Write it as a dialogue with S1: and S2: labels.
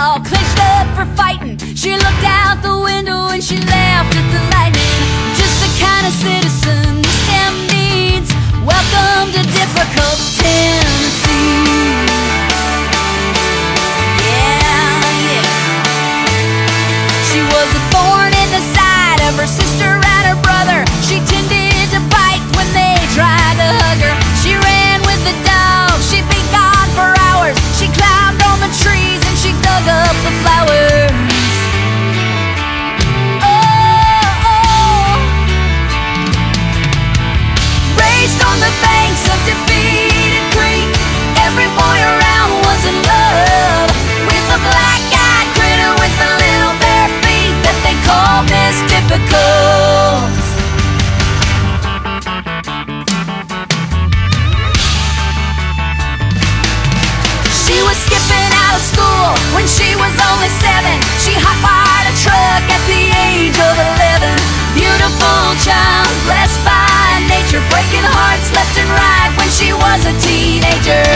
S1: all clear. out of school when she was only seven. She hotwired a truck at the age of 11. Beautiful child, blessed by nature, breaking hearts left and right when she was a teenager.